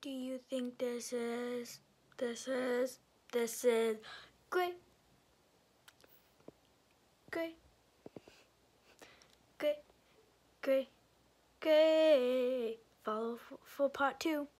Do you think this is, this is, this is great? Great. Great. Great. Great. Follow for part two.